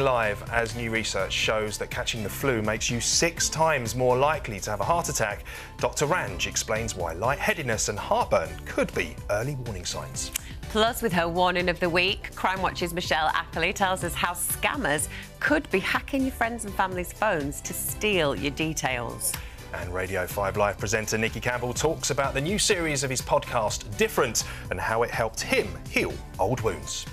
live as new research shows that catching the flu makes you six times more likely to have a heart attack. Dr. Ranj explains why lightheadedness and heartburn could be early warning signs. Plus, with her warning of the week, Crime Watch's Michelle Ackerley tells us how scammers could be hacking your friends and family's phones to steal your details. And Radio 5 Live presenter Nicky Campbell talks about the new series of his podcast, Different, and how it helped him heal old wounds.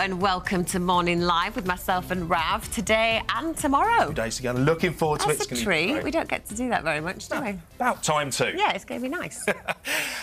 And welcome to Morning Live with myself and Rav today and tomorrow. Two days together, looking forward to it. That's It's a gonna be treat. We don't get to do that very much, do we? About time too. Yeah, it's going to be nice.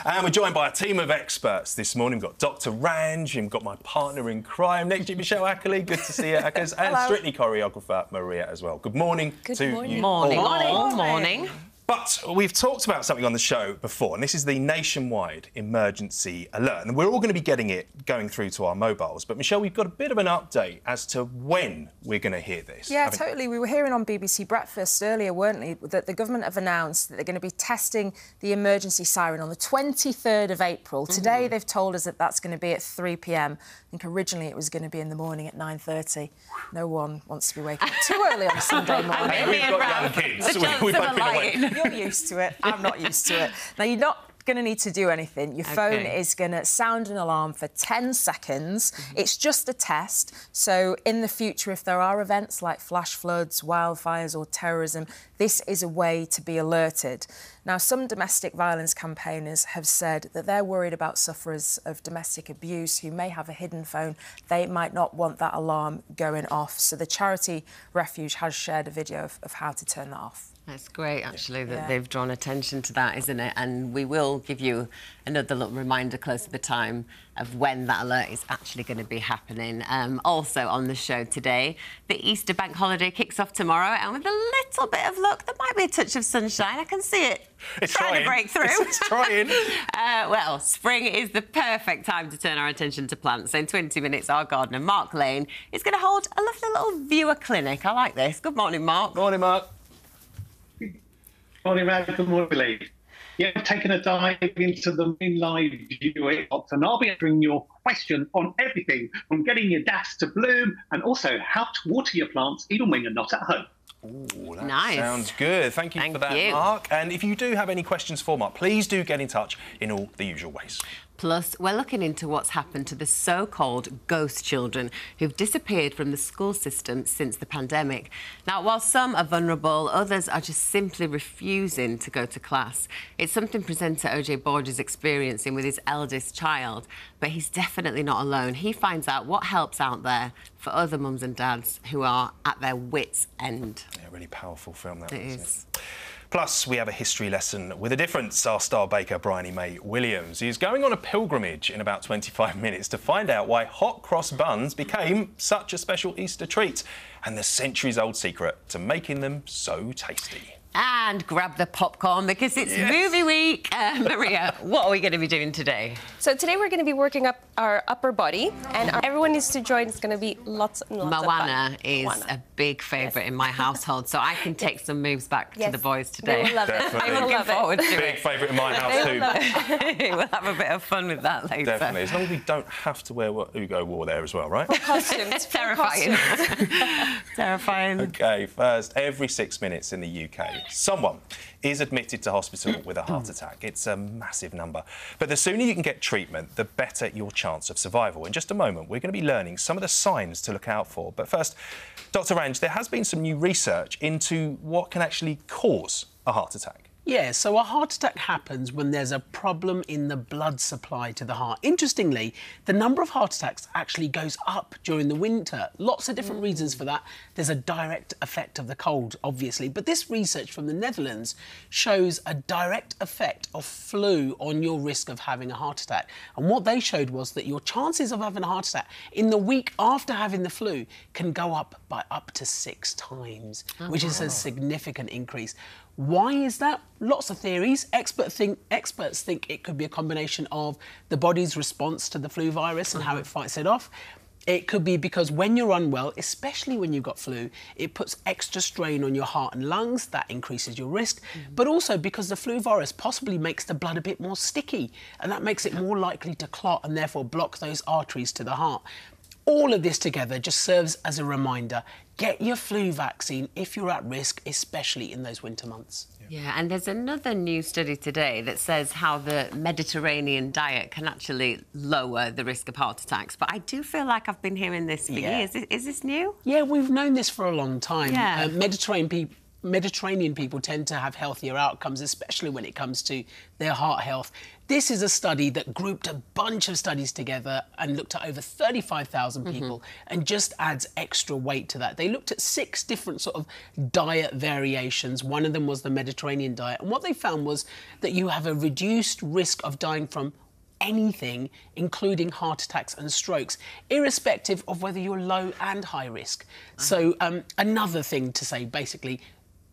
And we're joined by a team of experts this morning. We've got Dr. Ranj, and we've got my partner in crime next to you, Michelle Ackerley. Good to see you, Ackers. And Strictly choreographer Maria as well. Good morning Good to morning. you. morning. all. All morning. But we've talked about something on the show before, and this is the nationwide emergency alert. And we're all going to be getting it going through to our mobiles. But Michelle, we've got a bit of an update as to when we're going to hear this. Yeah, Haven't- totally. We were hearing on BBC Breakfast earlier, weren't we, that the government have announced that they're going to be testing the emergency siren on the 23rd of April. Today, they've told us that that's going to be at 3 p.m. I think originally it was going to be in the morning at 9:30. No one wants to be waking up too early on a Sunday morning. Hey, we've got young kids. The we, we've of both a been awake. You're used to it. I'm not used to it. Now, you're not going to need to do anything. Your phone is going to sound an alarm for 10 seconds. Mm-hmm. It's just a test. So, in the future, if there are events like flash floods, wildfires, or terrorism, this is a way to be alerted. Now, some domestic violence campaigners have said that they're worried about sufferers of domestic abuse who may have a hidden phone. They might not want that alarm going off. So, the charity Refuge has shared a video of, of how to turn that off. That's great, actually, that Yeah. they've drawn attention to that, isn't it? And we will give you another little reminder close to the time of when that alert is actually going to be happening. Um, also on the show today, the Easter bank holiday kicks off tomorrow, and with a little bit of luck, there might be a touch of sunshine. I can see it It's trying, trying. to break through. It's, it's trying. Uh, well, spring is the perfect time to turn our attention to plants. So in 20 minutes, our gardener, Mark Lane, is going to hold a lovely little viewer clinic. I like this. Good morning, Mark. Good Morning, Mark. Morning, Matt. Good morning, Lee. Yeah, I've taken a dive into the main live viewing box, and I'll be answering your question on everything from getting your daffs to bloom and also how to water your plants even when you're not at home. Ooh, that Nice. Sounds good. Thank you Thank for that, you. Mark. And if you do have any questions for Mark, please do get in touch in all the usual ways. Plus, we're looking into what's happened to the so called ghost children who've disappeared from the school system since the pandemic. Now, while some are vulnerable, others are just simply refusing to go to class. It's something presenter OJ Borg is experiencing with his eldest child, but he's definitely not alone. He finds out what helps out there for other mums and dads who are at their wits' end. Yeah, really powerful film that It was, is. yeah. Plus, we have a history lesson with a difference. Our star baker, Bryony May Williams, is going on a pilgrimage in about 25 minutes to find out why hot cross buns became such a special Easter treat and the centuries old secret to making them so tasty. And grab the popcorn because it's Yes. movie week. Uh, Maria, what are we going to be doing today? So today we're going to be working up our upper body, and our, everyone needs to join. It's going to be lots and lots Moana of fun. is Moana. a big favourite in my household, so I can take some moves back to the boys They today. will love it. Definitely. They will Looking love forward it. to Big it. favourite in my house They too. we'll have a bit of fun with that later. Definitely. As long as we don't have to wear what Ugo wore there as well, right? Costumes. full Terrifying. costumes. Terrifying. Okay, first, every six minutes in the UK, someone is admitted to hospital with a heart hmm. attack. It's a massive number. But the sooner you can get treatment, the better your chance of survival. In just a moment, we're going to be learning some of the signs to look out for. But first, Dr. Ranj, there has been some new research into what can actually cause a heart attack. Yeah, so a heart attack happens when there's a problem in the blood supply to the heart. Interestingly, the number of heart attacks actually goes up during the winter. Lots of different reasons for that. There's a direct effect of the cold, obviously, but this research from the Netherlands shows a direct effect of flu on your risk of having a heart attack. And what they showed was that your chances of having a heart attack in the week after having the flu can go up by up to six times, which is a significant increase. Why is that? Lots of theories. Expert think, experts think it could be a combination of the body's response to the flu virus and how it fights it off. It could be because when you're unwell, especially when you've got flu, it puts extra strain on your heart and lungs. That increases your risk. Mm-hmm. But also because the flu virus possibly makes the blood a bit more sticky and that makes it more likely to clot and therefore block those arteries to the heart. All of this together just serves as a reminder get your flu vaccine if you're at risk, especially in those winter months. Yeah, and there's another new study today that says how the Mediterranean diet can actually lower the risk of heart attacks. But I do feel like I've been hearing this for Yeah. years. Is, is this new? Yeah, we've known this for a long time. Yeah. Uh, Mediterranean people. Mediterranean people tend to have healthier outcomes, especially when it comes to their heart health. This is a study that grouped a bunch of studies together and looked at over 35,000 people and just adds extra weight to that. They looked at six different sort of diet variations. One of them was the Mediterranean diet. And what they found was that you have a reduced risk of dying from anything, including heart attacks and strokes, irrespective of whether you're low and high risk. So, um, another thing to say basically,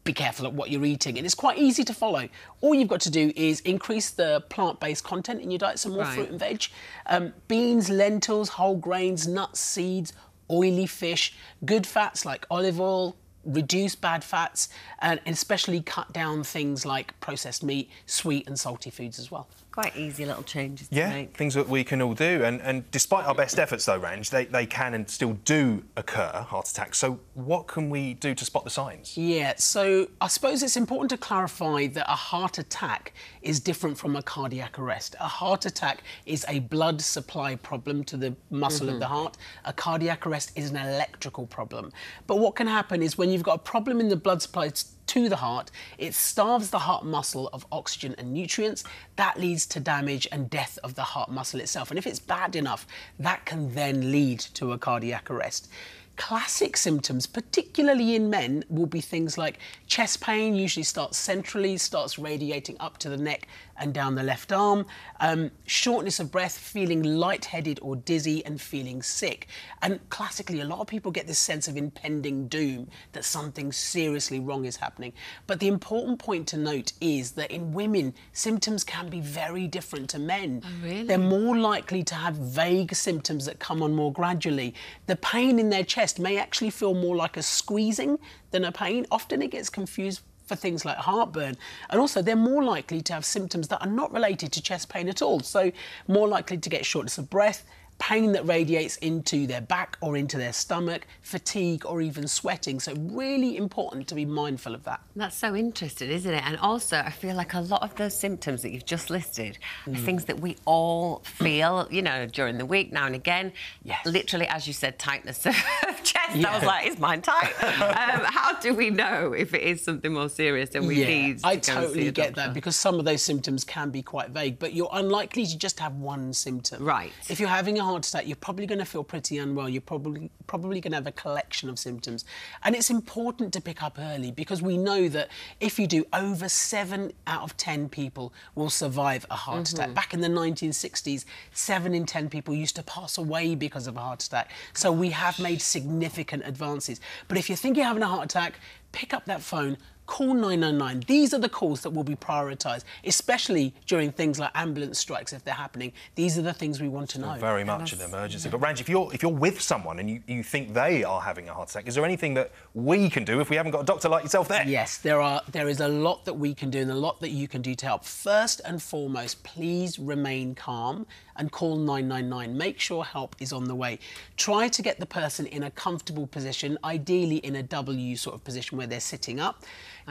be careful at what you're eating. And it's quite easy to follow. All you've got to do is increase the plant based content in your diet, some more Right. fruit and veg, um, beans, lentils, whole grains, nuts, seeds, oily fish, good fats like olive oil. Reduce bad fats and especially cut down things like processed meat, sweet and salty foods as well. Quite easy little changes to Yeah, make. things that we can all do. And, and despite our best efforts, though, Ranj, they, they can and still do occur, heart attacks. So, what can we do to spot the signs? Yeah, so I suppose it's important to clarify that a heart attack is different from a cardiac arrest. A heart attack is a blood supply problem to the muscle of mm-hmm. the heart. A cardiac arrest is an electrical problem. But what can happen is when you've got a problem in the blood supply t- to the heart, it starves the heart muscle of oxygen and nutrients. That leads to damage and death of the heart muscle itself. And if it's bad enough, that can then lead to a cardiac arrest. Classic symptoms, particularly in men, will be things like chest pain, usually starts centrally, starts radiating up to the neck and down the left arm, um, shortness of breath, feeling lightheaded or dizzy, and feeling sick. And classically, a lot of people get this sense of impending doom that something seriously wrong is happening. But the important point to note is that in women, symptoms can be very different to men. Oh, really? They're more likely to have vague symptoms that come on more gradually. The pain in their chest may actually feel more like a squeezing than a pain. Often it gets confused for things like heartburn. And also, they're more likely to have symptoms that are not related to chest pain at all. So, more likely to get shortness of breath. Pain that radiates into their back or into their stomach, fatigue, or even sweating. So, really important to be mindful of that. That's so interesting, isn't it? And also, I feel like a lot of those symptoms that you've just listed are Mm. things that we all feel, you know, during the week now and again. Yes. Literally, as you said, tightness of chest. Yeah. I was like, is mine tight? um, how do we know if it is something more serious than we need to I go and see totally get that because some of those symptoms can be quite vague, but you're unlikely to just have one symptom. Right. If you're having a heart attack, you're probably going to feel pretty unwell. You're probably probably going to have a collection of symptoms, and it's important to pick up early because we know that if you do, over seven out of ten people will survive a heart Mm-hmm. attack. Back in the 1960s, seven in ten people used to pass away because of a heart attack. So we have made significant advances. But if you think you're having a heart attack, pick up that phone. Call 999. These are the calls that will be prioritised, especially during things like ambulance strikes if they're happening. These are the things we want to know. Very much an emergency. But Ranj, if you're if you're with someone and you, you think they are having a heart attack, is there anything that we can do if we haven't got a doctor like yourself there? Yes, there are. There is a lot that we can do, and a lot that you can do to help. First and foremost, please remain calm and call 999. Make sure help is on the way. Try to get the person in a comfortable position, ideally in a W sort of position where they're sitting up.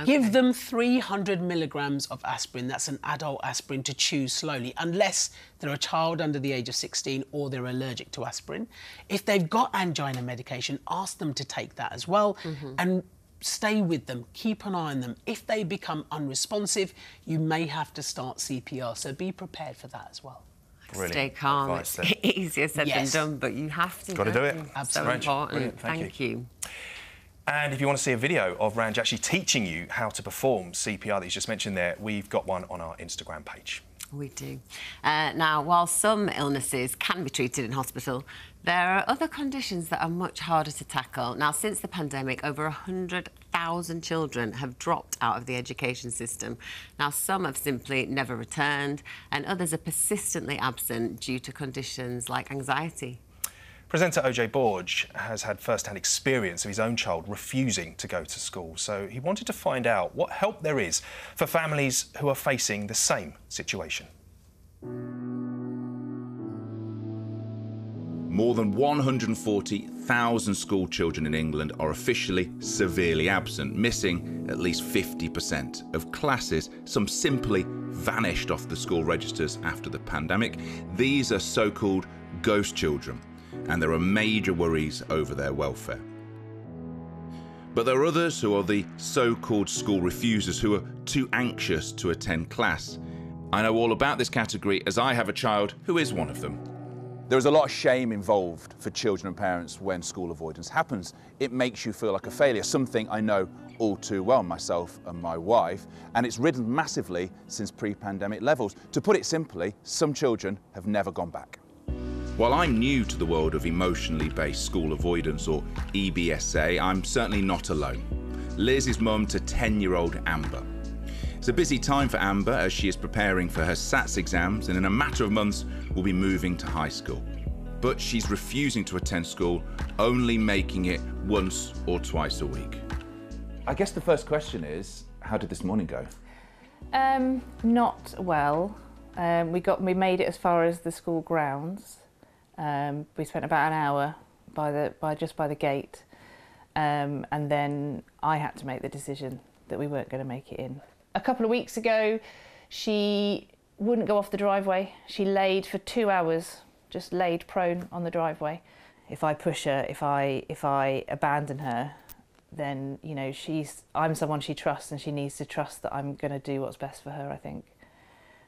Give them 300 milligrams of aspirin. That's an adult aspirin to chew slowly, unless they're a child under the age of 16 or they're allergic to aspirin. If they've got angina medication, ask them to take that as well. Mm-hmm. And stay with them, keep an eye on them. If they become unresponsive, you may have to start CPR, so be prepared for that as well. Brilliant Stay calm. advice It's there. easier said Yes. than done, but you have to. Gotta do it. Absolutely. So important. Thank Thank, you. you. And if you want to see a video of Ranj actually teaching you how to perform CPR that he's just mentioned there, we've got one on our Instagram page. We do. Uh, now, while some illnesses can be treated in hospital, there are other conditions that are much harder to tackle. Now, since the pandemic, over 100,000 children have dropped out of the education system. Now, some have simply never returned, and others are persistently absent due to conditions like anxiety. Presenter OJ Borg has had first-hand experience of his own child refusing to go to school, so he wanted to find out what help there is for families who are facing the same situation. More than 140,000 school children in England are officially severely absent, missing at least 50% of classes. Some simply vanished off the school registers after the pandemic. These are so called ghost children and there are major worries over their welfare. But there are others who are the so called school refusers who are too anxious to attend class. I know all about this category as I have a child who is one of them. There is a lot of shame involved for children and parents when school avoidance happens. It makes you feel like a failure, something I know all too well, myself and my wife, and it's risen massively since pre pandemic levels. To put it simply, some children have never gone back. While I'm new to the world of emotionally based school avoidance or EBSA, I'm certainly not alone. Liz is mum to 10 year old Amber. It's a busy time for Amber as she is preparing for her SATS exams and in a matter of months will be moving to high school. But she's refusing to attend school, only making it once or twice a week. I guess the first question is how did this morning go? Um, not well. Um, we got we made it as far as the school grounds. Um, we spent about an hour by the by just by the gate, um, and then I had to make the decision that we weren't going to make it in. A couple of weeks ago, she wouldn't go off the driveway. She laid for two hours, just laid prone on the driveway. If I push her, if I if I abandon her, then you know she's I'm someone she trusts, and she needs to trust that I'm going to do what's best for her. I think.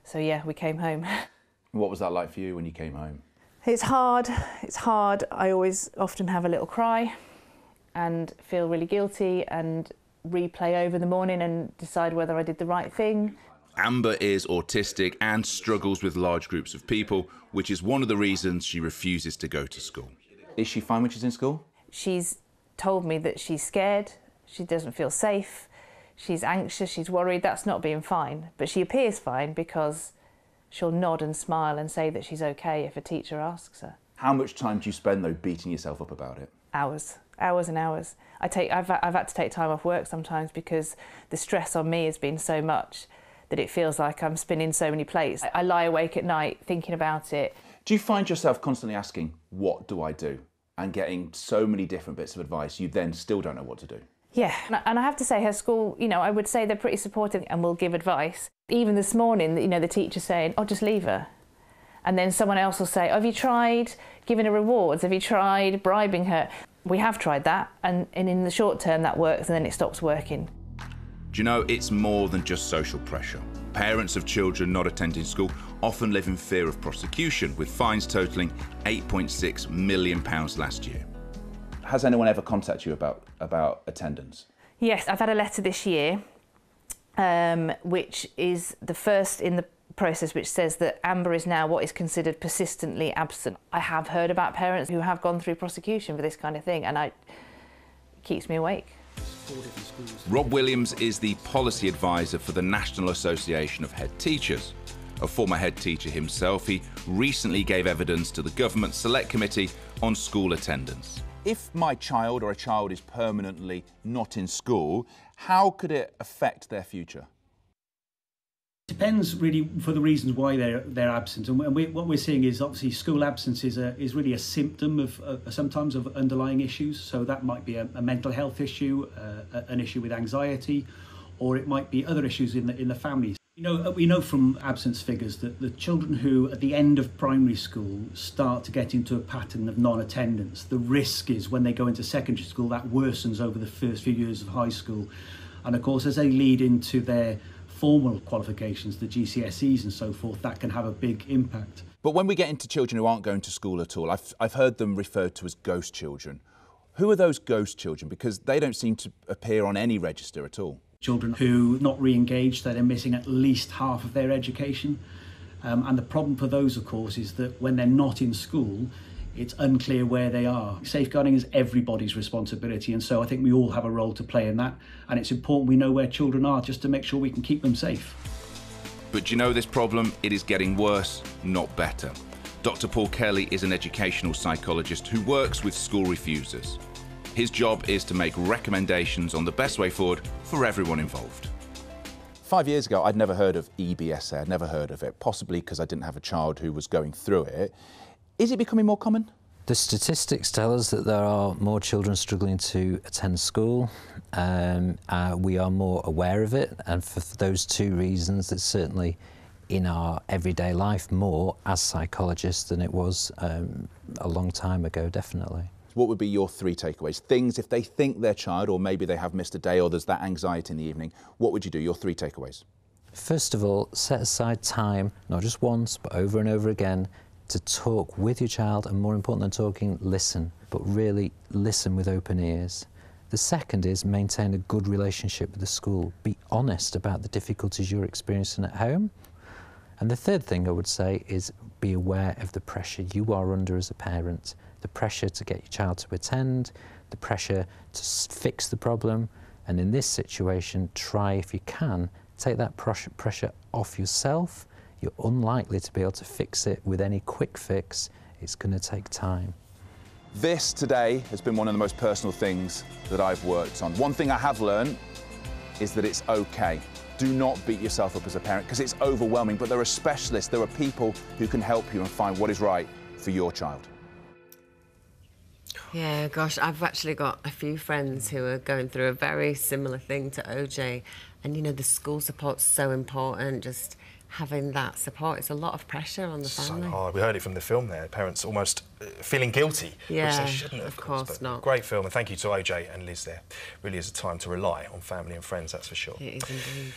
So yeah, we came home. What was that like for you when you came home? It's hard. It's hard. I always often have a little cry and feel really guilty and replay over the morning and decide whether I did the right thing. Amber is autistic and struggles with large groups of people, which is one of the reasons she refuses to go to school. Is she fine when she's in school? She's told me that she's scared, she doesn't feel safe, she's anxious, she's worried. That's not being fine, but she appears fine because she'll nod and smile and say that she's okay if a teacher asks her. How much time do you spend though beating yourself up about it? Hours, hours and hours. I take, I've, I've had to take time off work sometimes because the stress on me has been so much that it feels like I'm spinning so many plates. I, I lie awake at night thinking about it. Do you find yourself constantly asking, What do I do? and getting so many different bits of advice you then still don't know what to do? Yeah, and I have to say, her school, you know, I would say they're pretty supportive and will give advice. Even this morning, you know, the teacher saying, "Oh, just leave her," and then someone else will say, oh, "Have you tried giving her rewards? Have you tried bribing her?" We have tried that, and, and in the short term that works, and then it stops working. Do you know it's more than just social pressure? Parents of children not attending school often live in fear of prosecution, with fines totalling 8.6 million pounds last year has anyone ever contacted you about about attendance? Yes, I've had a letter this year, um, which is the first in the process which says that Amber is now what is considered persistently absent. I have heard about parents who have gone through prosecution for this kind of thing, and I, it keeps me awake. Rob Williams is the policy advisor for the National Association of Head Teachers. A former head teacher himself, he recently gave evidence to the Government Select Committee on school attendance if my child or a child is permanently not in school, how could it affect their future? Depends really for the reasons why they're they're absent, and we, what we're seeing is obviously school absence is a, is really a symptom of uh, sometimes of underlying issues. So that might be a, a mental health issue, uh, an issue with anxiety, or it might be other issues in the in the family. You know, we know from absence figures that the children who, at the end of primary school, start to get into a pattern of non attendance, the risk is when they go into secondary school, that worsens over the first few years of high school. And of course, as they lead into their formal qualifications, the GCSEs and so forth, that can have a big impact. But when we get into children who aren't going to school at all, I've, I've heard them referred to as ghost children. Who are those ghost children? Because they don't seem to appear on any register at all children who not re-engaged, that are missing at least half of their education. Um, and the problem for those, of course, is that when they're not in school, it's unclear where they are. Safeguarding is everybody's responsibility, and so I think we all have a role to play in that. And it's important we know where children are just to make sure we can keep them safe. But do you know this problem? It is getting worse, not better. Dr. Paul Kelly is an educational psychologist who works with school refusers. His job is to make recommendations on the best way forward for everyone involved. Five years ago, I'd never heard of E EBSA, I'd never heard of it, possibly because I didn't have a child who was going through it. Is it becoming more common? The statistics tell us that there are more children struggling to attend school. Um, uh, we are more aware of it, and for those two reasons, it's certainly in our everyday life more as psychologists than it was um, a long time ago, definitely. What would be your three takeaways? Things, if they think their child, or maybe they have missed a day, or there's that anxiety in the evening, what would you do? Your three takeaways. First of all, set aside time, not just once, but over and over again, to talk with your child, and more important than talking, listen, but really listen with open ears. The second is maintain a good relationship with the school. Be honest about the difficulties you're experiencing at home. And the third thing I would say is be aware of the pressure you are under as a parent the pressure to get your child to attend, the pressure to fix the problem. And in this situation, try if you can, take that pressure off yourself. You're unlikely to be able to fix it with any quick fix, it's going to take time. This today has been one of the most personal things that I've worked on. One thing I have learned is that it's okay. Do not beat yourself up as a parent because it's overwhelming, but there are specialists, there are people who can help you and find what is right for your child. Yeah, gosh, I've actually got a few friends who are going through a very similar thing to OJ. And, you know, the school support's so important, just having that support. It's a lot of pressure on the So family. hard. We heard it from the film there. Parents almost uh, feeling guilty, which Yeah, they shouldn't, of, of course but not. Great film, and thank you to OJ and Liz there. Really is a time to rely on family and friends, that's for sure. It is indeed.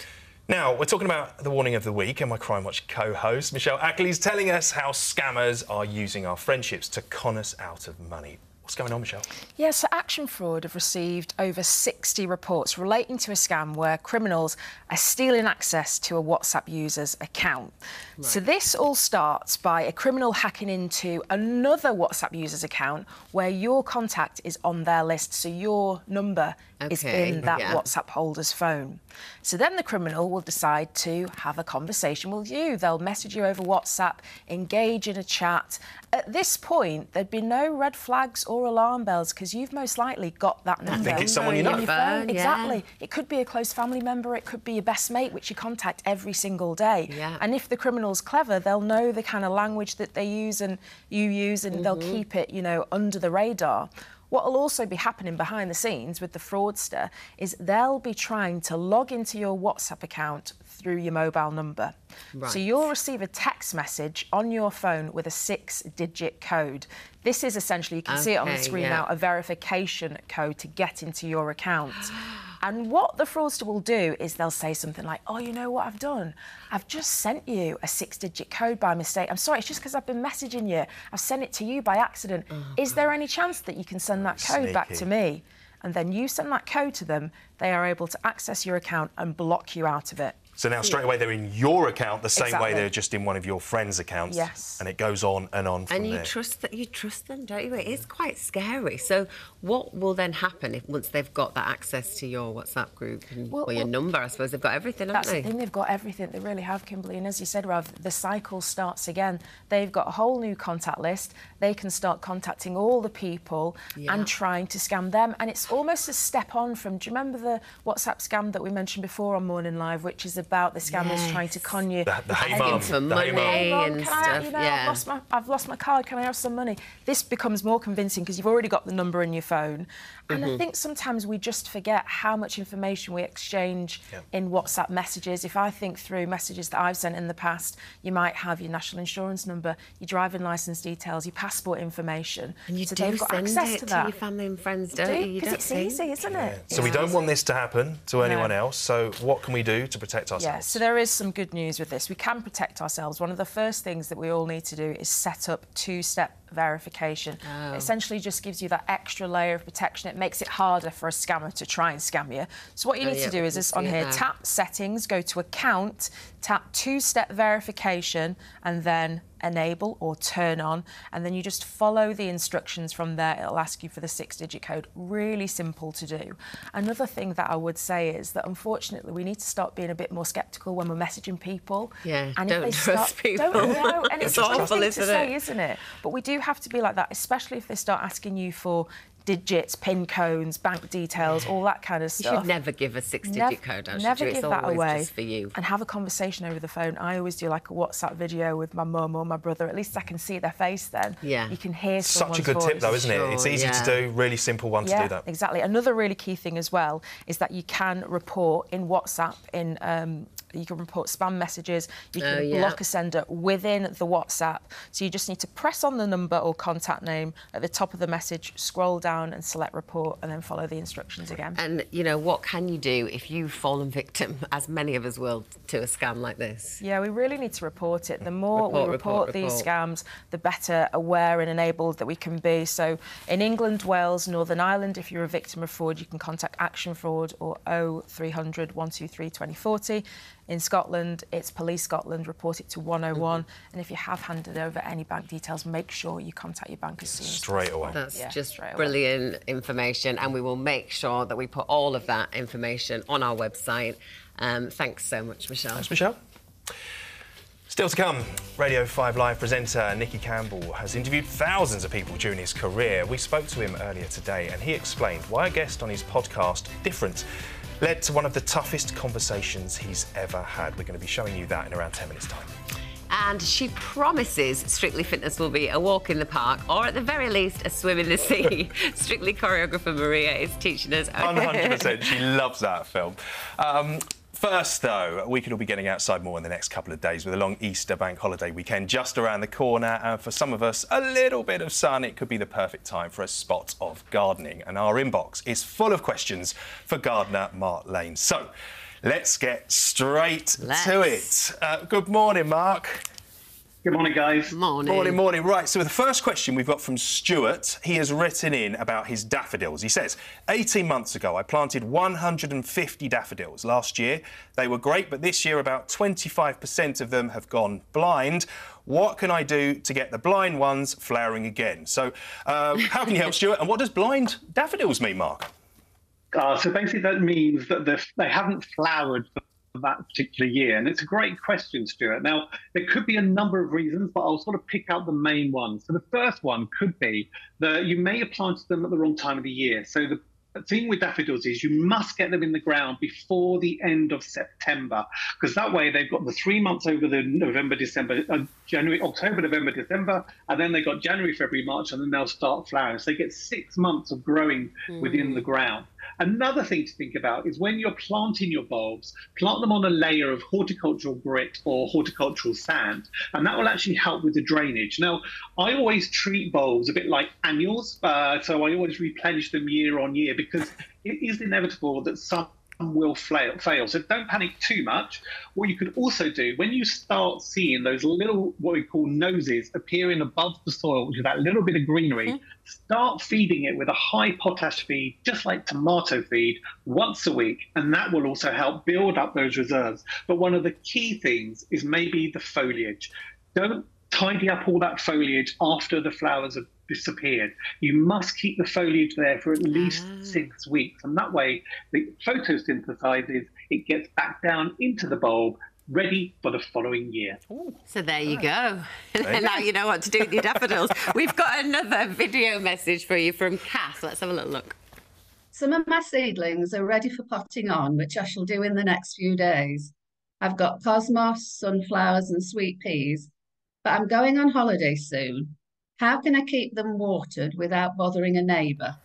Now, we're talking about the warning of the week, and my Crime Watch co host, Michelle Ackerley, is telling us how scammers are using our friendships to con us out of money. What's going on, Michelle? Yeah, so Action Fraud have received over 60 reports relating to a scam where criminals are stealing access to a WhatsApp user's account. So this all starts by a criminal hacking into another WhatsApp user's account where your contact is on their list, so your number is in that yeah. WhatsApp holder's phone. So then the criminal will decide to have a conversation with you. They'll message you over WhatsApp, engage in a chat. At this point, there'd be no red flags or alarm bells because you've most likely got that number. think it's someone you know. your Phone, phone. yeah. Exactly. It could be a close family member, it could be your best mate, which you contact every single day. Yeah. And if the criminal's clever, they'll know the kind of language that they use and you use, and they'll mm-hmm. keep it, you know, under the radar. What will also be happening behind the scenes with the fraudster is they'll be trying to log into your WhatsApp account through your mobile number. So you'll receive a text message on your phone with a six digit code. This is essentially, you can see it on the screen yeah. now, a verification code to get into your account. And what the fraudster will do is they'll say something like, Oh, you know what I've done? I've just sent you a six digit code by mistake. I'm sorry, it's just because I've been messaging you. I've sent it to you by accident. Uh-huh. Is there any chance that you can send that code back to me? And then you send that code to them, they are able to access your account and block you out of it. So now, straight away, they're in your account the same way they're just in one of your friends' accounts. Yes. And it goes on and on from And you there. trust that you trust them, don't you? It is quite scary. So, what will then happen if once they've got that access to your WhatsApp group and, Well, or your well, number? I suppose they've got everything, haven't That's they? the thing, they've got everything. They really have, Kimberley. And as you said, Rav, the cycle starts again. They've got a whole new contact list. They can start contacting all the people Yeah. and trying to scam them. And it's almost a step on from. Do you remember the WhatsApp scam that we mentioned before on Morning Live, which is about the scammers trying to con you? The- the hey mum, for the money. Hey, Mum, and can I, you know, yeah. I've lost my I've lost my card. Can I have some money? This becomes more convincing because you've already got the number in your phone. And Mm-hmm. I think sometimes we just forget how much information we exchange Yeah. in WhatsApp messages. If I think through messages that I've sent in the past, you might have your national insurance number, your driving license details, your passport information. and you so do they've got send access it to to, that. your family and friends, Do, don't you? You because it's think? easy, isn't it? So we don't want this to happen to anyone No. else. So what can we do to protect ourselves? Yeah, so there is some good news with this. We can protect ourselves. One of the first things that we all need to do is set up two step verification. Oh. Essentially, just gives you that extra layer of protection. It makes it harder for a scammer to try and scam you. So what you Oh, need yeah, to do is this on here, now. tap settings, go to account, tap two-step verification, and then enable or turn on and then you just follow the instructions from there it'll ask you for the six digit code really simple to do another thing that i would say is that unfortunately we need to start being a bit more skeptical when we're messaging people Yeah, and don't if they trust start, people. don't know and it's, It's awful, isn't to say it? isn't it but we do have to be like that especially if they start asking you for digits pin codes bank details all that kind of stuff. You should never give a six-digit Nev- code out. Never should you? give it's that away. just for you. And have a conversation over the phone. I always do like a WhatsApp video with my mum or my brother. At least I can see their face then. Yeah. You can hear Such someone's a good tip, though, isn't it? It's easy yeah. to do, really simple one to do that. exactly. Another really key thing as well is that you can report in WhatsApp in. Um, you can report spam messages. You can Oh, yeah. block a sender within the WhatsApp. So you just need to press on the number or contact name at the top of the message, scroll down and select report, and then follow the instructions again. And you know what can you do if you've fallen victim, as many of us will, to a scam like this? Yeah, we really need to report it. The more Report, we report, report, these report. scams, the better aware and enabled that we can be. So in England, Wales, Northern Ireland, if you're a victim of fraud, you can contact Action Fraud or 0300 123 2040. In Scotland, it's Police Scotland, report it to 101. And if you have handed over any bank details, make sure you contact your bank as soon as Straight possible. away. That's Yeah, just straight away. brilliant information, and we will make sure that we put all of that information on our website. Um, thanks so much, Michelle. Thanks, Michelle. Still to come, Radio 5 Live presenter Nicky Campbell has interviewed thousands of people during his career. We spoke to him earlier today and he explained why a guest on his podcast, Different, led to one of the toughest conversations he's ever had. We're going to be showing you that in around 10 minutes' time. And she promises Strictly Fitness will be a walk in the park, or at the very least, a swim in the sea. Strictly choreographer Maria is teaching us. 100%. she loves that film. Um, First, though, we could all be getting outside more in the next couple of days with a long Easter bank holiday weekend just around the corner. And for some of us, a little bit of sun, it could be the perfect time for a spot of gardening. And our inbox is full of questions for gardener Mark Lane. So let's get straight Let's. to it. Uh, good morning, Mark. Good morning, guys. Morning. Morning, morning. Right, so the first question we've got from Stuart. He has written in about his daffodils. He says, 18 months ago, I planted 150 daffodils. Last year, they were great, but this year, about 25% of them have gone blind. What can I do to get the blind ones flowering again? So, uh, how can you help, Stuart? And what does blind daffodils mean, Mark? Uh, so basically, that means that they're- haven't flowered for that particular year. And it's a great question, Stuart. Now, there could be a number of reasons, but I'll sort of pick out the main ones. So the first one could be that you may have planted them at the wrong time of the year. So the thing with daffodils is you must get them in the ground before the end of September, because that way they've got the three months over the November, December, uh, January, October, November, December, and then they've got January, February, March, and then they'll start flowering. So they get six months of growing within the ground. Another thing to think about is when you're planting your bulbs, plant them on a layer of horticultural grit or horticultural sand, and that will actually help with the drainage. Now, I always treat bulbs a bit like annuals, uh, so I always replenish them year on year because it is inevitable that some will fail, fail. So don't panic too much. What you could also do when you start seeing those little what we call noses appearing above the soil, which is that little bit of greenery, mm-hmm. start feeding it with a high potash feed, just like tomato feed, once a week, and that will also help build up those reserves. But one of the key things is maybe the foliage. Don't tidy up all that foliage after the flowers have disappeared. You must keep the foliage there for at least ah. six weeks, and that way the photosynthesizes, it gets back down into the bulb, ready for the following year. So there you go. you now you know what to do with your daffodils. We've got another video message for you from Cass. Let's have a little look. Some of my seedlings are ready for potting on, which I shall do in the next few days. I've got cosmos, sunflowers, and sweet peas, but I'm going on holiday soon. How can I keep them watered without bothering a neighbour?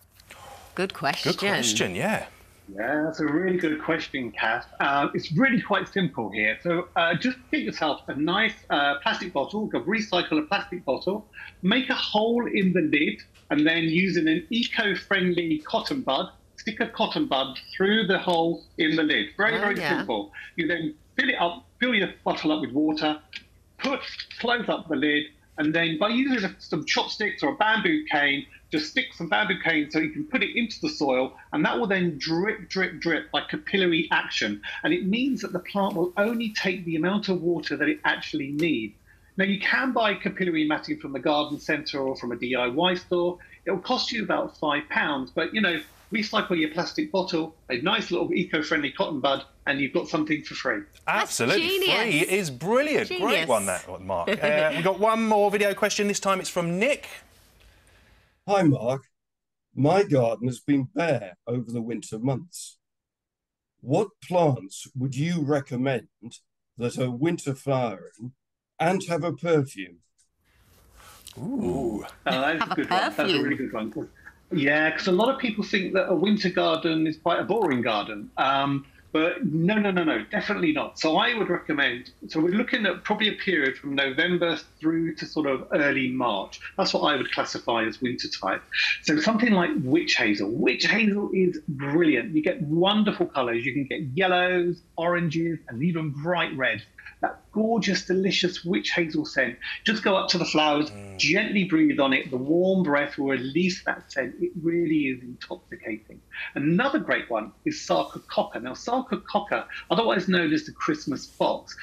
Good question. Good question, yeah. Yeah, that's a really good question, Kath. Uh, it's really quite simple here. So uh, just get yourself a nice uh, plastic bottle, go recycle a plastic bottle, make a hole in the lid, and then using an eco-friendly cotton bud, stick a cotton bud through the hole in the lid. Very, Oh, very yeah. simple. You then fill it up, fill your bottle up with water, put, close up the lid, And then by using some chopsticks or a bamboo cane, just stick some bamboo cane so you can put it into the soil, and that will then drip, drip, drip by capillary action. And it means that the plant will only take the amount of water that it actually needs. Now, you can buy capillary matting from the garden centre or from a DIY store. It will cost you about five pounds, but you know, recycle your plastic bottle, a nice little eco-friendly cotton bud, and you've got something for free. Absolutely free is brilliant. Great one, that one, Mark. Uh, we've got one more video question. This time it's from Nick. Hi, Mark. My garden has been bare over the winter months. What plants would you recommend that are winter flowering and have a perfume? Ooh. Oh, that's Have a a good one. That's a really good one. Yeah, because a lot of people think that a winter garden is quite a boring garden. Um, but no, no, no, no, definitely not. So I would recommend. So we're looking at probably a period from November through to sort of early March. That's what I would classify as winter type. So something like witch hazel. Witch hazel is brilliant. You get wonderful colours. You can get yellows, oranges, and even bright red that gorgeous, delicious witch hazel scent. Just go up to the flowers, mm. gently breathe on it. The warm breath will release that scent. It really is intoxicating. Another great one is Sarcococca. Now, Sarcococca, otherwise known as the Christmas box,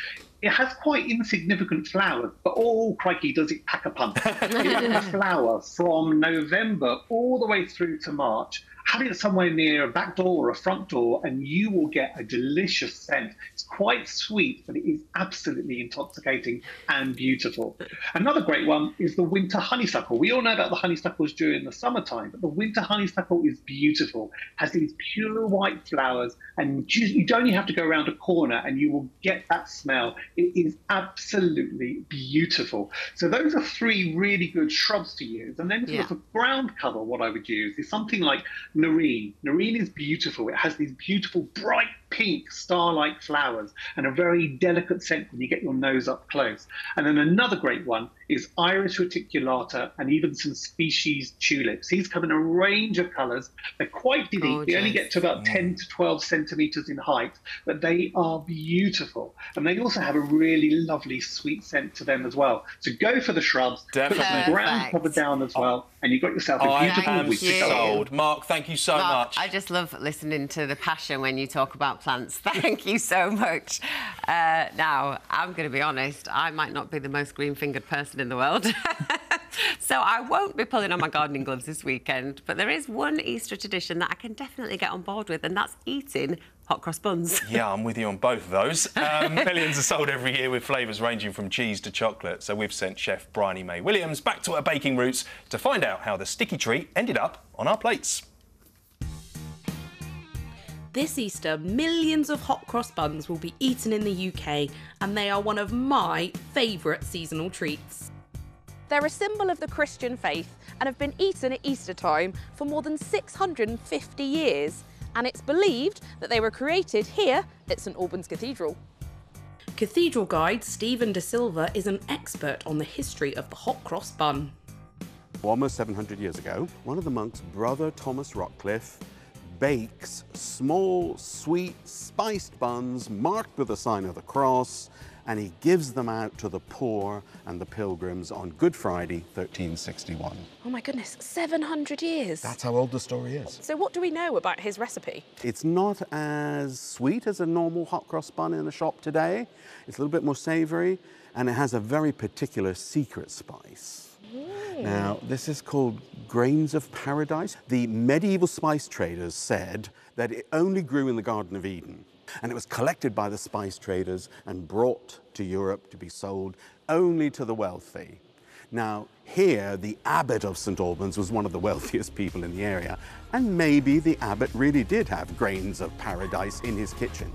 it has quite insignificant flowers, but oh, crikey, does it pack a punch. it will flower from November all the way through to March. Have it somewhere near a back door or a front door, and you will get a delicious scent. It's quite sweet, but it is absolutely intoxicating and beautiful. Another great one is the winter honeysuckle. We all know about the honeysuckles during the summertime, but the winter honeysuckle is beautiful. Has these pure white flowers, and you don't you only have to go around a corner, and you will get that smell. It is absolutely beautiful. So those are three really good shrubs to use. And then sort Yeah. of ground cover, what I would use is something like Nerine. Nerine is beautiful. It has these beautiful bright pink star-like flowers and a very delicate scent when you get your nose up close. And then another great one is Iris reticulata and even some species tulips. These come in a range of colours. They're quite diddy. They only get to about 10 to 12 centimetres in height, but they are beautiful. And they also have a really lovely sweet scent to them as well. So go for the shrubs, put some ground cover down as well, and you've got yourself a I beautiful am winter you. garden. sold. Mark, thank you so Mark, much. I just love listening to the passion when you talk about plants. Thank you so much. Uh, now, I'm going to be honest, I might not be the most green fingered person in the world. so I won't be pulling on my gardening gloves this weekend. But there is one Easter tradition that I can definitely get on board with, and that's eating hot cross buns. Yeah, I'm with you on both of those. Um, millions are sold every year with flavours ranging from cheese to chocolate. So we've sent chef Bryony May Williams back to her baking roots to find out how the sticky treat ended up on our plates. This Easter, millions of hot cross buns will be eaten in the UK, and they are one of my favourite seasonal treats. They're a symbol of the Christian faith and have been eaten at Easter time for more than 650 years. And it's believed that they were created here at St Albans Cathedral. Cathedral guide Stephen De Silva is an expert on the history of the hot cross bun. Almost 700 years ago, one of the monks, Brother Thomas Rocliffe, bakes small, sweet, spiced buns marked with the sign of the cross, and he gives them out to the poor and the pilgrims on Good Friday, 1361. Oh my goodness, 700 years. That's how old the story is. So, what do we know about his recipe? It's not as sweet as a normal hot cross bun in a shop today. It's a little bit more savory, and it has a very particular secret spice. Now, this is called grains of paradise. The medieval spice traders said that it only grew in the Garden of Eden. And it was collected by the spice traders and brought to Europe to be sold only to the wealthy. Now, here, the abbot of St. Albans was one of the wealthiest people in the area, and maybe the abbot really did have grains of paradise in his kitchen.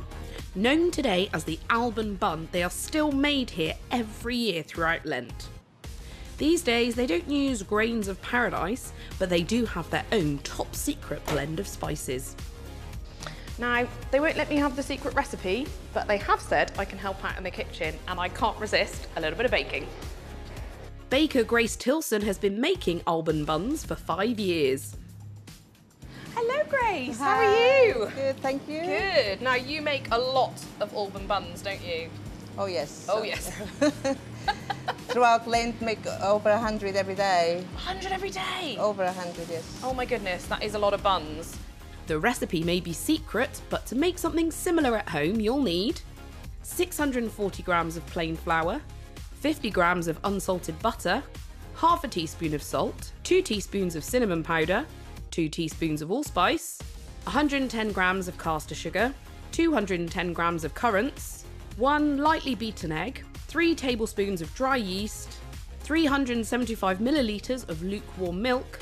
Known today as the Alban bun, they are still made here every year throughout Lent. These days, they don't use grains of paradise, but they do have their own top secret blend of spices. Now, they won't let me have the secret recipe, but they have said I can help out in the kitchen, and I can't resist a little bit of baking. Baker Grace Tilson has been making Alban buns for five years. Hello, Grace. How are you? Good, thank you. Good. Now, you make a lot of Alban buns, don't you? Oh, yes. Oh, yes. throughout Lent make over 100 every day. 100 every day? Over 100, yes. Oh my goodness, that is a lot of buns. The recipe may be secret, but to make something similar at home, you'll need 640 grams of plain flour, 50 grams of unsalted butter, half a teaspoon of salt, 2 teaspoons of cinnamon powder, 2 teaspoons of allspice, 110 grams of caster sugar, 210 grams of currants, 1 lightly beaten egg, 3 tablespoons of dry yeast, 375 millilitres of lukewarm milk,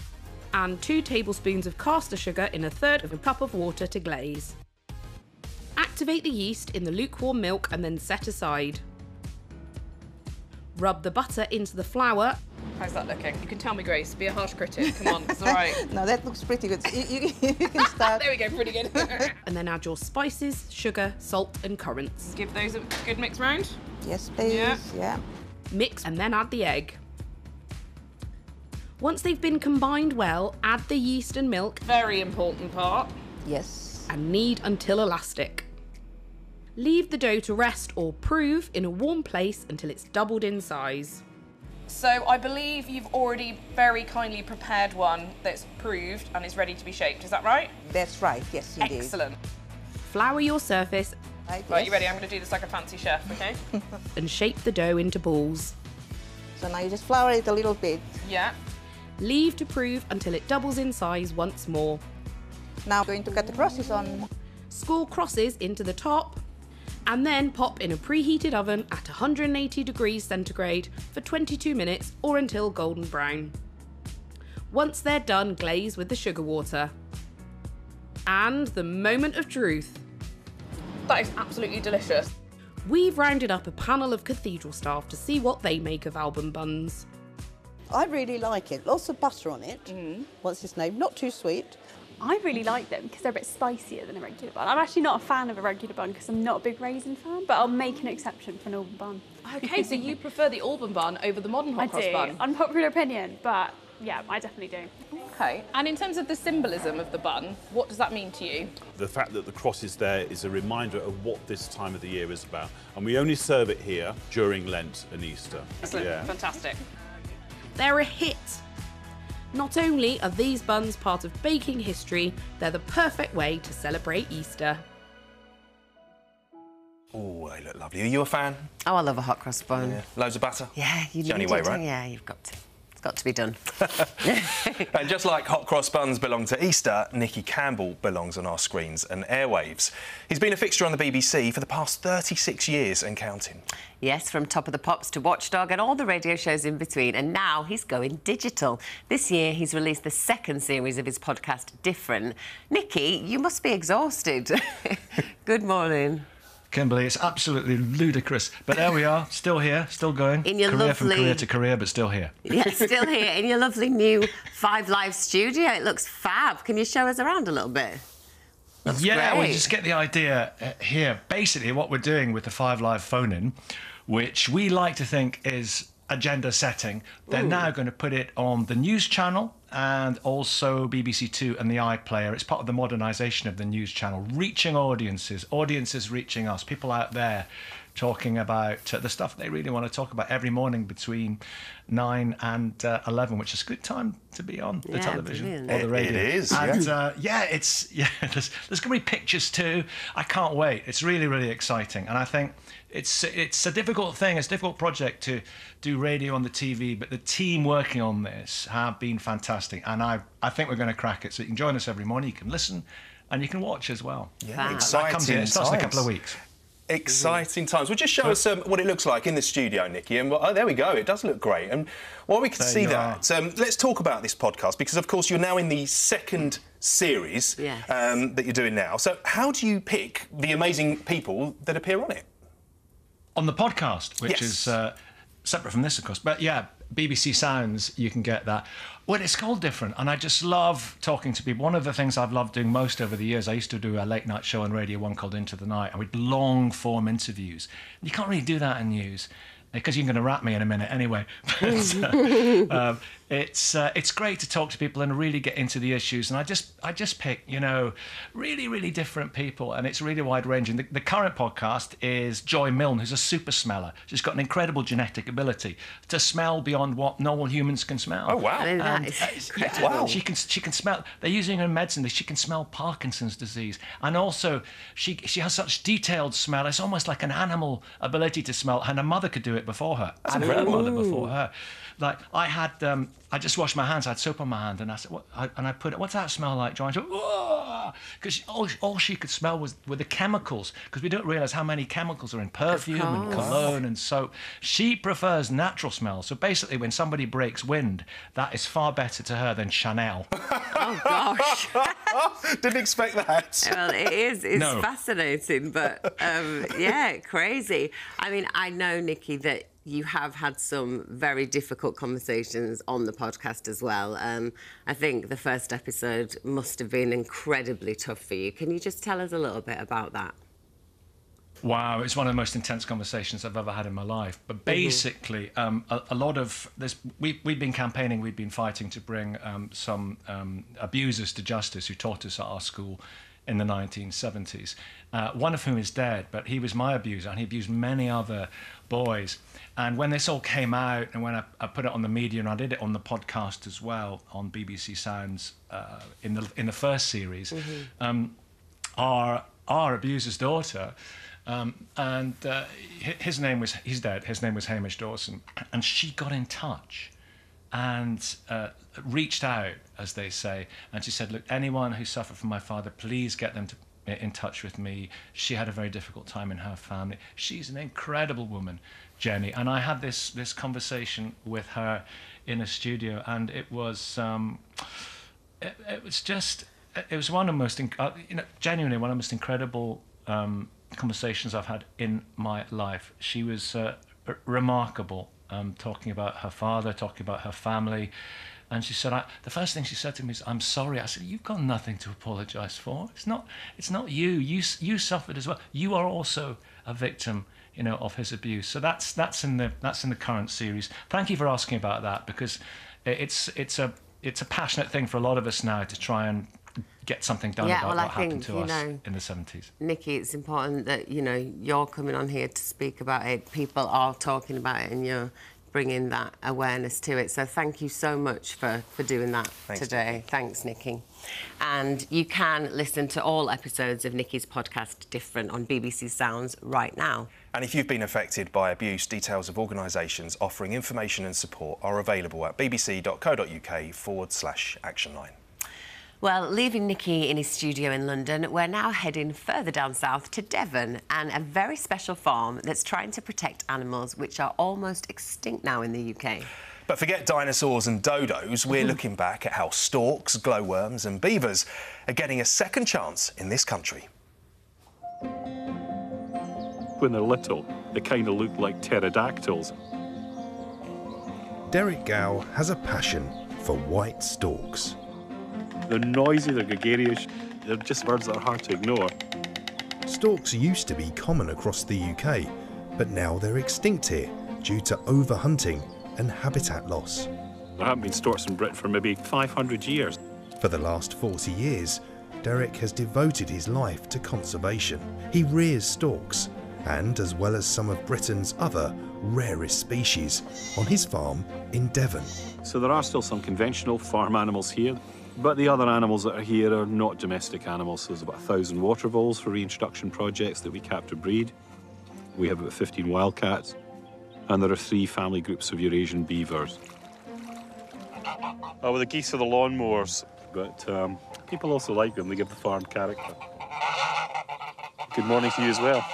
and 2 tablespoons of caster sugar in a third of a cup of water to glaze. Activate the yeast in the lukewarm milk and then set aside. Rub the butter into the flour. How's that looking? You can tell me, Grace. Be a harsh critic. Come on, it's all right. no, that looks pretty good. You, you, you can start. there we go, pretty good. and then add your spices, sugar, salt, and currants. Give those a good mix round. Yes, please. Yeah. yeah. Mix and then add the egg. Once they've been combined well, add the yeast and milk. Very important part. Yes. And knead until elastic. Leave the dough to rest or prove in a warm place until it's doubled in size. So I believe you've already very kindly prepared one that's proved and is ready to be shaped. Is that right? That's right. Yes, indeed. Excellent. Flour your surface. Right, Right, yes. you ready? I'm going to do this like a fancy chef, okay? and shape the dough into balls. So now you just flour it a little bit. Yeah. Leave to prove until it doubles in size once more. Now I'm going to cut the crosses on. Score crosses into the top and then pop in a preheated oven at 180 degrees centigrade for 22 minutes or until golden brown. Once they're done, glaze with the sugar water. And the moment of truth. That is absolutely delicious. We've rounded up a panel of cathedral staff to see what they make of Alban buns. I really like it. Lots of butter on it. Mm-hmm. What's its name? Not too sweet. I really like them because they're a bit spicier than a regular bun. I'm actually not a fan of a regular bun because I'm not a big raisin fan, but I'll make an exception for an Alban bun. Okay, so you prefer the Alban bun over the modern I hot cross do. bun? Unpopular opinion, but yeah, I definitely do. Okay. And in terms of the symbolism of the bun, what does that mean to you? The fact that the cross is there is a reminder of what this time of the year is about. And we only serve it here during Lent and Easter. Excellent. Yeah. Fantastic. They're a hit. Not only are these buns part of baking history, they're the perfect way to celebrate Easter. Oh, they look lovely. Are you a fan? Oh, I love a hot cross bun. Yeah. Loads of butter? Yeah, you It's the only need way, it, right? Yeah, you've got to. Got to be done. And just like hot cross buns belong to Easter, Nicky Campbell belongs on our screens and airwaves. He's been a fixture on the BBC for the past 36 years and counting. Yes, from Top of the Pops to Watchdog and all the radio shows in between. And now he's going digital. This year, he's released the second series of his podcast, Different. Nicky, you must be exhausted. Good morning. Kimberley, it's absolutely ludicrous. But there we are, still here, still going. In your career from career to career, but still here. Yeah, still here in your lovely new Five Live studio. It looks fab. Can you show us around a little bit? Looks yeah, we just get the idea uh, here. Basically, what we're doing with the Five Live phone in, which we like to think is agenda setting, they're Ooh. now going to put it on the news channel and also BBC Two and the iPlayer. It's part of the modernisation of the news channel, reaching audiences, audiences reaching us, people out there talking about uh, the stuff they really want to talk about every morning between 9 and uh, 11 which is a good time to be on the Yeah, television brilliant. or the It- radio it is, and yeah. uh, yeah, it's yeah. There's, there's going to be pictures too. I can't wait. It's really really exciting, and I think it's it's a difficult thing. It's a difficult project to do radio on the TV, but the team working on this have been fantastic, and I I think we're going to crack it. So you can join us every morning. You can listen, and you can watch as well. Yeah, That exciting comes in. It starts in a couple of weeks. Exciting times. Well, just show us um, what it looks like in the studio, Nicky. And oh, there we go. It does look great. And while we can There see that, um, let's talk about this podcast because, of course, you're now in the second series Yes. um, that you're doing now. So, how do you pick the amazing people that appear on it? on the podcast, which Yes. is uh, separate from this, of course. But yeah, BBC Sounds, you can get that. Well, it's called different, and I just love talking to people. One of the things I've loved doing most over the years, I used to do a late night show on Radio One called Into the Night, and we'd long form interviews. You can't really do that in news. because you're going to wrap me in a minute anyway. But, uh, um, it's uh, it's great to talk to people and really get into the issues. And I just I just pick you know really really different people, and it's really wide ranging. The, the current podcast is Joy Milne, who's a super smeller. She's got an incredible genetic ability to smell beyond what normal humans can smell. Oh, wow. I mean, And, is uh, yeah, Wow. She can she can smell. They're using her in medicine. She can smell Parkinson's disease, and also she she has such detailed smell. It's almost like an animal ability to smell. And her mother could do it before her. That's and incredible. her mother before her. Like I had, um, I just washed my hands. I had soap on my hand, and I said, what? I, and I put it. What's that smell like, John? Because all, all she could smell was were the chemicals. Because we don't realise how many chemicals are in perfume and cologne and soap. She prefers natural smells. So basically, when somebody breaks wind, that is far better to her than Chanel. Oh gosh. Didn't expect that. Well, it is. It's No. fascinating, but um, yeah, crazy. I mean, I know, Nicky, that you have had some very difficult conversations on the podcast as well. Um, I think the first episode must have been incredibly tough for you. Can you just tell us a little bit about that? Wow, it's one of the most intense conversations I've ever had in my life. But basically, um, a, a lot of this, we, we've been campaigning, we've been fighting to bring um, some um, abusers to justice who taught us at our school in the 1970s. Uh, one of whom is dead, but he was my abuser and he abused many other boys. And when this all came out, and when I, I put it on the media, and I did it on the podcast as well on BBC Sounds uh, in the in the first series, um, our our abuser's daughter, um, and uh, his name was he's dead. His name was Hamish Dawson, and she got in touch and uh, reached out, as they say, and she said, "Look, anyone who suffered from my father, please get them to." In touch with me. She had a very difficult time in her family. She's an incredible woman, Jenny. And I had this this conversation with her in a studio, and it was um, it, it was just it was one of the most uh, you know genuinely one of the most incredible um, conversations I've had in my life. She was uh, r- remarkable, um, talking about her father, talking about her family. And she said, I, the first thing she said to me is, "I'm sorry." I said, "You've got nothing to apologise for. It's not. It's not you. You you suffered as well. You are also a victim, you know, of his abuse. So that's that's in the that's in the current series. Thank you for asking about that because it's it's a it's a passionate thing for a lot of us now to try and get something done Yeah, about well, I what happened think, to us know, in the 70s. Nicky, it's important that you know you're coming on here to speak about it. People are talking about it, and you're bringing that awareness to it. So thank you so much for for doing that Thanks, today. Thanks, Nicky. And you can listen to all episodes of Nicky's podcast, Different, on BBC Sounds right now. And if you've been affected by abuse, details of organisations offering information and support are available at bbc.co.uk forward slash action line. Well, leaving Nicky in his studio in London, we're now heading further down south to Devon and a very special farm that's trying to protect animals which are almost extinct now in the UK. But forget dinosaurs and dodos, we're mm-hmm. looking back at how storks, glowworms, and beavers are getting a second chance in this country. When they're little, they kind of look like pterodactyls. Derek Gow has a passion for white storks. They're noisy, they're gregarious, they're just birds that are hard to ignore. Storks used to be common across the UK, but now they're extinct here due to overhunting and habitat loss. There haven't been storks in Britain for maybe 500 years. For the last 40 years, Derek has devoted his life to conservation. He rears storks, and as well as some of Britain's other rarest species, on his farm in Devon. So there are still some conventional farm animals here, but the other animals that are here are not domestic animals. So there's about a thousand water voles for reintroduction projects that we capture breed. We have about 15 wildcats, and there are three family groups of Eurasian beavers. Oh, well, the geese are the lawnmowers, but um, people also like them. They give the farm character. Good morning to you as well.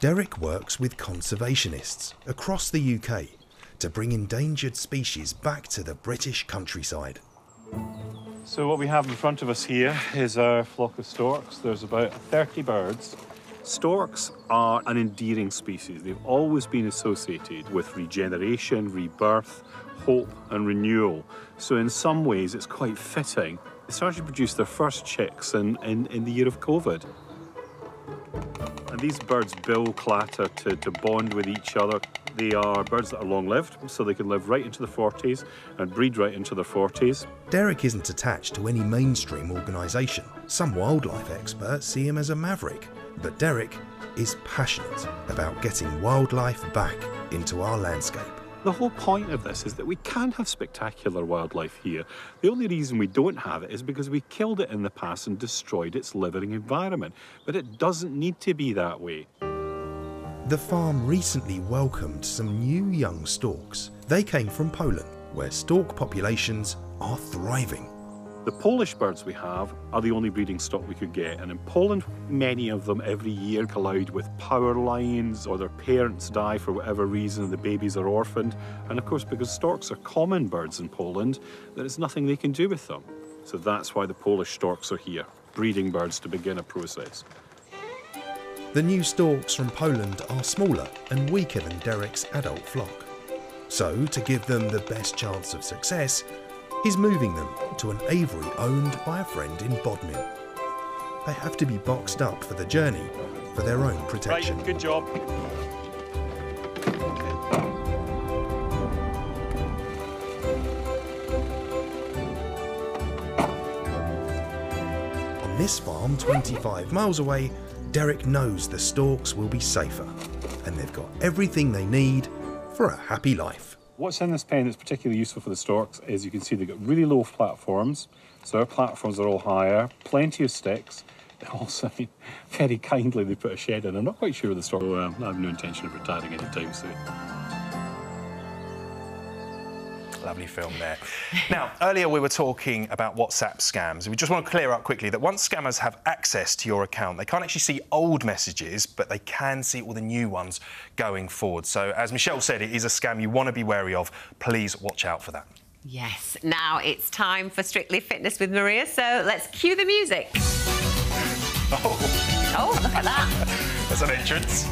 Derek works with conservationists across the UK to bring endangered species back to the British countryside. So what we have in front of us here is our flock of storks. There's about 30 birds. Storks are an endearing species. They've always been associated with regeneration, rebirth, hope and renewal. So in some ways it's quite fitting. They started to produce their first chicks in, in, in the year of COVID. And these birds bill clatter to, to bond with each other. They are birds that are long-lived, so they can live right into the 40s and breed right into their 40s. Derek isn't attached to any mainstream organisation. Some wildlife experts see him as a maverick, but Derek is passionate about getting wildlife back into our landscape. The whole point of this is that we can have spectacular wildlife here. The only reason we don't have it is because we killed it in the past and destroyed its living environment. But it doesn't need to be that way. The farm recently welcomed some new young storks. They came from Poland, where stork populations are thriving. The Polish birds we have are the only breeding stock we could get, and in Poland, many of them every year collide with power lines or their parents die for whatever reason and the babies are orphaned. And of course, because storks are common birds in Poland, there is nothing they can do with them. So that's why the Polish storks are here, breeding birds to begin a process. The new storks from Poland are smaller and weaker than Derek's adult flock. So, to give them the best chance of success, he's moving them to an aviary owned by a friend in Bodmin. They have to be boxed up for the journey for their own protection. Right, good job. On this farm, 25 miles away, Derek knows the storks will be safer, and they've got everything they need for a happy life. What's in this pen that's particularly useful for the storks is you can see they've got really low platforms. So our platforms are all higher, plenty of sticks. Also, very kindly they put a shed in. I'm not quite sure of the stork. So, um, I have no intention of retiring anytime soon. Lovely film there. Now, earlier we were talking about WhatsApp scams. We just want to clear up quickly that once scammers have access to your account, they can't actually see old messages, but they can see all the new ones going forward. So, as Michelle said, it is a scam you want to be wary of. Please watch out for that. Yes, now it's time for Strictly Fitness with Maria, so let's cue the music. Oh, Oh, look at that. that's an entrance.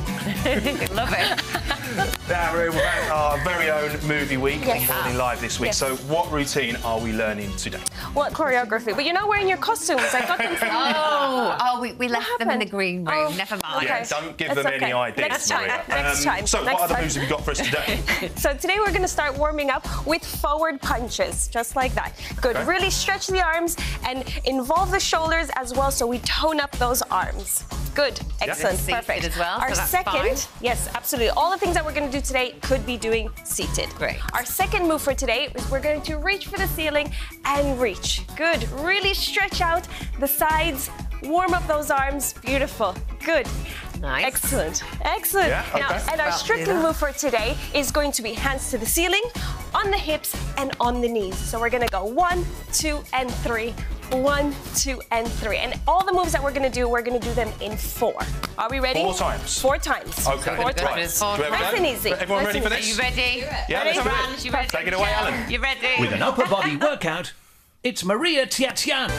Love it. Now, we're at our very own movie week, Yes. Morning Live this week. Yes. So, what routine are we learning today? What choreography? But you're not wearing your costumes. I got them from Oh, oh, we, we left them in the green room. Oh, Never mind. Yeah, don't give That's them any okay. ideas, Next time, Maria. next Um, time, So, next what other time. moves have you got for us today? So today we're gonna start warming up with forward punches, just like that. Good. Okay. Really stretch the arms and involve the shoulders as well, so we tone up those arms. Good. Excellent. Seated Perfect. as well, Our so second, fine. yes, absolutely. All the things that we're gonna do today could be doing seated. Great. Our second move for today is we're going to reach for the ceiling and reach. Good. Really stretch out the sides. Warm up those arms. Beautiful. Good. Nice. Excellent. Excellent. Yeah, Now, and our Well, do strictly that. move for today is going to be hands to the ceiling, on the hips, and on the knees. So we're gonna go one, two, and three. One, two, and three. And all the moves that we're gonna do, we're gonna do them in four. Are we ready? Four times? Four times. Okay. Four times. Do we Nice and easy. Everyone Nice ready and for easy. this? You ready? Yeah, ready? let's do it. You ready? Take it away, Alan. You ready? With an upper body workout, it's Maria Tiatian.